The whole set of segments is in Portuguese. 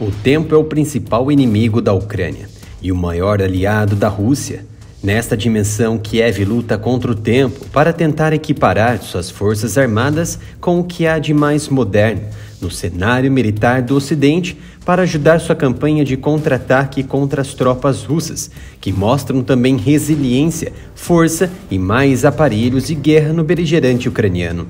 O tempo é o principal inimigo da Ucrânia e o maior aliado da Rússia. Nesta dimensão, Kiev luta contra o tempo para tentar equiparar suas forças armadas com o que há de mais moderno no cenário militar do Ocidente para ajudar sua campanha de contra-ataque contra as tropas russas, que mostram também resiliência, força e mais aparelhos de guerra no beligerante ucraniano.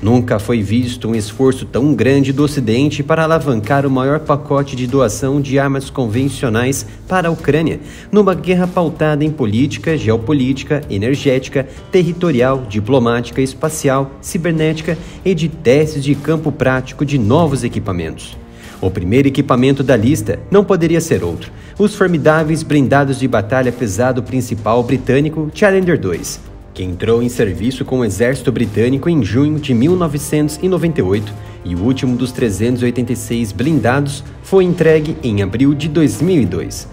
Nunca foi visto um esforço tão grande do Ocidente para alavancar o maior pacote de doação de armas convencionais para a Ucrânia, numa guerra pautada em política, geopolítica, energética, territorial, diplomática, espacial, cibernética e de testes de campo prático de novos equipamentos. O primeiro equipamento da lista não poderia ser outro: os formidáveis blindados de batalha pesado principal britânico Challenger 2, que entrou em serviço com o exército britânico em junho de 1998 e o último dos 386 blindados foi entregue em abril de 2002.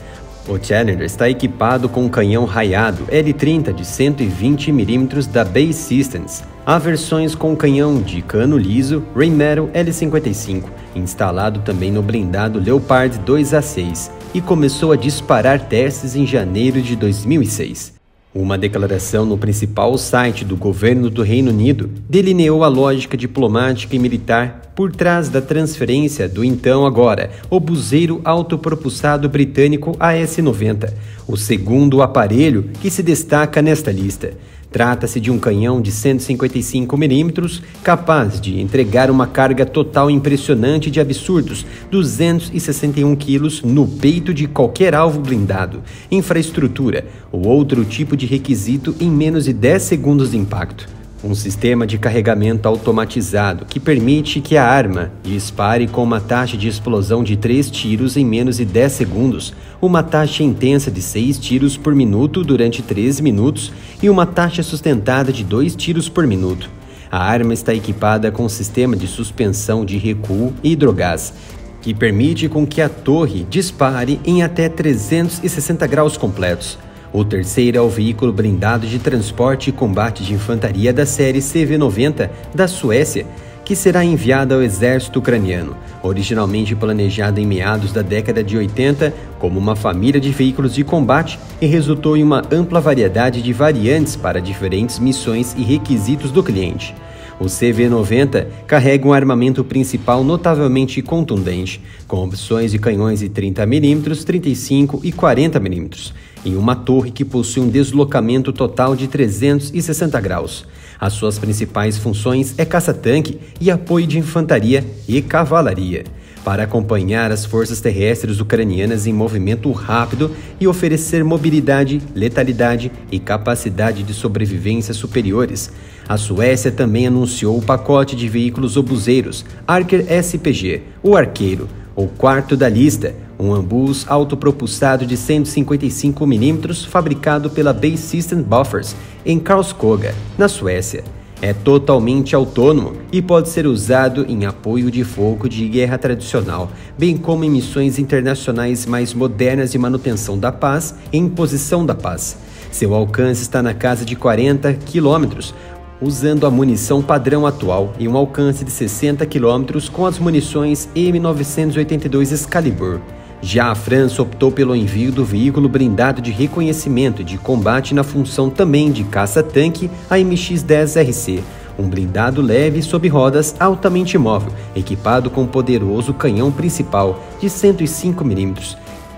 O Challenger está equipado com um canhão raiado L30 de 120 mm da Base Systems. Há versões com canhão de cano liso Rheinmetall L55, instalado também no blindado Leopard 2A6, e começou a disparar testes em janeiro de 2006. Uma declaração no principal site do governo do Reino Unido delineou a lógica diplomática e militar por trás da transferência do então agora obuseiro autopropulsado britânico AS-90, o segundo aparelho que se destaca nesta lista. Trata-se de um canhão de 155 mm capaz de entregar uma carga total impressionante de absurdos. 261 kg no peito de qualquer alvo blindado, infraestrutura ou outro tipo de requisito em menos de 10 segundos de impacto um sistema de carregamento automatizado que permite que a arma dispare com uma taxa de explosão de 3 tiros em menos de 10 segundos, uma taxa intensa de 6 tiros por minuto durante 3 minutos e uma taxa sustentada de 2 tiros por minuto. A arma está equipada com um sistema de suspensão de recuo e hidrogás, que permite com que a torre dispare em até 360 graus completos. O terceiro é o veículo blindado de transporte e combate de infantaria da série CV-90 da Suécia, que será enviado ao exército ucraniano, originalmente planejado em meados da década de 80 como uma família de veículos de combate e resultou em uma ampla variedade de variantes para diferentes missões e requisitos do cliente. O CV-90 carrega um armamento principal notavelmente contundente, com opções de canhões de 30mm, 35 e 40mm, em uma torre que possui um deslocamento total de 360 graus. As suas principais funções é caça-tanque e apoio de infantaria e cavalaria para acompanhar as forças terrestres ucranianas em movimento rápido e oferecer mobilidade, letalidade e capacidade de sobrevivência superiores. A Suécia também anunciou o pacote de veículos obuseiros Archer SPG, o Arqueiro, o quarto da lista, um ambus autopropulsado de 155 mm fabricado pela Base System Buffers em Karlskoga, na Suécia. É totalmente autônomo e pode ser usado em apoio de fogo de guerra tradicional, bem como em missões internacionais mais modernas de manutenção da paz e imposição da paz. Seu alcance está na casa de 40 quilômetros, usando a munição padrão atual e um alcance de 60 km com as munições M982 Excalibur. Já a França optou pelo envio do veículo blindado de reconhecimento e de combate na função também de caça-tanque AMX-10RC, um blindado leve sob rodas altamente móvel, equipado com poderoso canhão principal de 105 mm,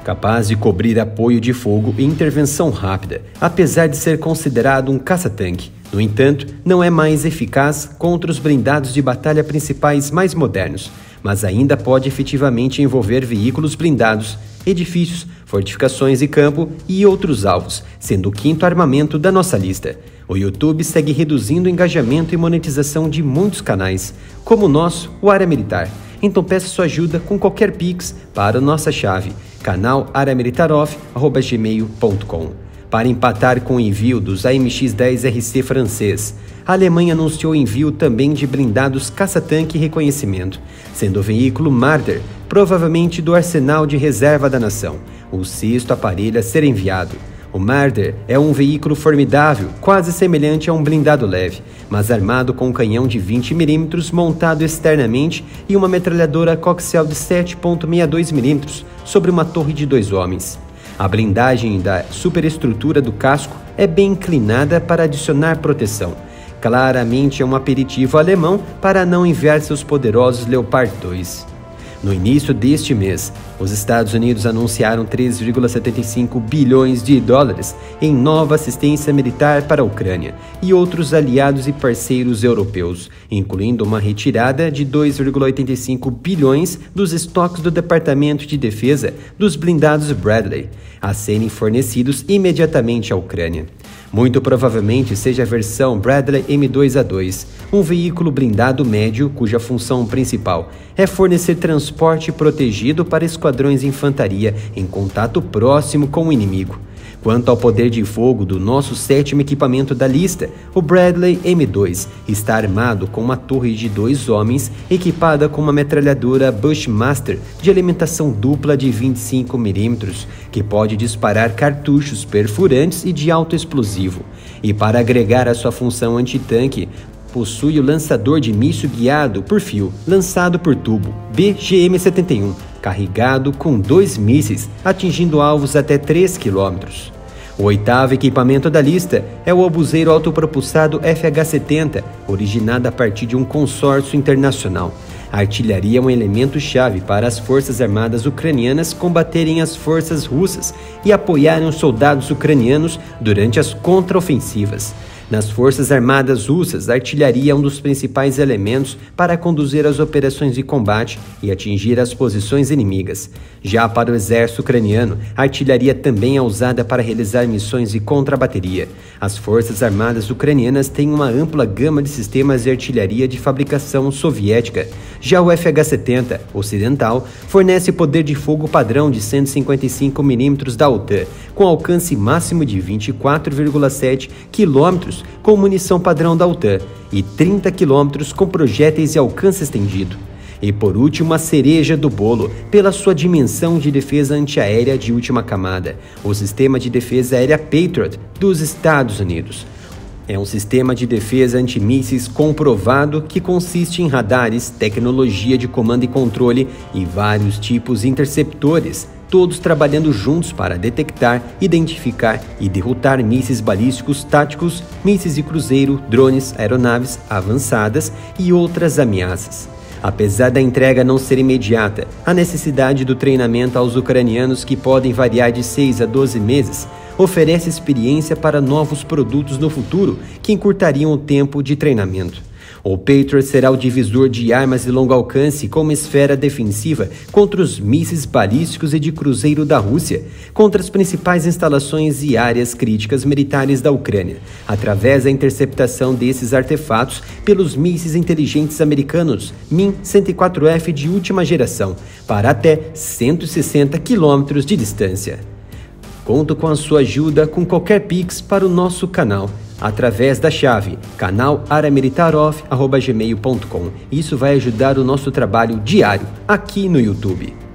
capaz de cobrir apoio de fogo e intervenção rápida, apesar de ser considerado um caça-tanque. No entanto, não é mais eficaz contra os blindados de batalha principais mais modernos mas ainda pode efetivamente envolver veículos blindados, edifícios, fortificações e campo e outros alvos, sendo o quinto armamento da nossa lista. O YouTube segue reduzindo o engajamento e monetização de muitos canais, como o nosso, o Área Então peça sua ajuda com qualquer Pix para nossa chave, canal Para empatar com o envio dos AMX-10RC francês, a Alemanha anunciou envio também de blindados caça-tanque reconhecimento, sendo o veículo Marder provavelmente do arsenal de reserva da nação, o sexto aparelho a ser enviado. O Marder é um veículo formidável, quase semelhante a um blindado leve, mas armado com um canhão de 20 mm montado externamente e uma metralhadora coaxial de 7.62 mm sobre uma torre de dois homens. A blindagem da superestrutura do casco é bem inclinada para adicionar proteção. Claramente é um aperitivo alemão para não enviar seus poderosos Leopard 2. No início deste mês, os Estados Unidos anunciaram 3,75 bilhões de dólares em nova assistência militar para a Ucrânia e outros aliados e parceiros europeus, incluindo uma retirada de 2,85 bilhões dos estoques do Departamento de Defesa dos blindados Bradley, a serem fornecidos imediatamente à Ucrânia. Muito provavelmente seja a versão Bradley M2A2, um veículo blindado médio cuja função principal é fornecer transporte protegido para esquadrões de infantaria em contato próximo com o inimigo. Quanto ao poder de fogo do nosso sétimo equipamento da lista, o Bradley M2 está armado com uma torre de dois homens equipada com uma metralhadora Bushmaster de alimentação dupla de 25 mm, que pode disparar cartuchos perfurantes e de alto explosivo. E para agregar a sua função antitanque, possui o lançador de míssil guiado por fio, lançado por tubo, BGM-71, carregado com dois mísseis, atingindo alvos até 3 km. O oitavo equipamento da lista é o obuseiro autopropulsado FH-70, originado a partir de um consórcio internacional. A artilharia é um elemento chave para as forças armadas ucranianas combaterem as forças russas e apoiarem os soldados ucranianos durante as contraofensivas. Nas Forças Armadas Russas, a artilharia é um dos principais elementos para conduzir as operações de combate e atingir as posições inimigas. Já para o exército ucraniano, a artilharia também é usada para realizar missões de contrabateria. As Forças Armadas ucranianas têm uma ampla gama de sistemas de artilharia de fabricação soviética. Já o FH-70 ocidental fornece poder de fogo padrão de 155 mm da OTAN, com alcance máximo de 24,7 km com munição padrão da OTAN e 30 km com projéteis de alcance estendido. E por último, a cereja do bolo, pela sua dimensão de defesa antiaérea de última camada, o Sistema de Defesa Aérea Patriot dos Estados Unidos. É um sistema de defesa antimísseis comprovado que consiste em radares, tecnologia de comando e controle e vários tipos interceptores, todos trabalhando juntos para detectar, identificar e derrotar mísseis balísticos táticos, mísseis de cruzeiro, drones, aeronaves avançadas e outras ameaças. Apesar da entrega não ser imediata, a necessidade do treinamento aos ucranianos, que podem variar de 6 a 12 meses, oferece experiência para novos produtos no futuro que encurtariam o tempo de treinamento. O Patriot será o divisor de armas de longo alcance como esfera defensiva contra os mísseis balísticos e de cruzeiro da Rússia, contra as principais instalações e áreas críticas militares da Ucrânia, através da interceptação desses artefatos pelos mísseis inteligentes americanos MIM-104F de última geração, para até 160 quilômetros de distância. Conto com a sua ajuda com qualquer Pix para o nosso canal através da chave canalaramilitaroff.gmail.com. Isso vai ajudar o nosso trabalho diário aqui no YouTube.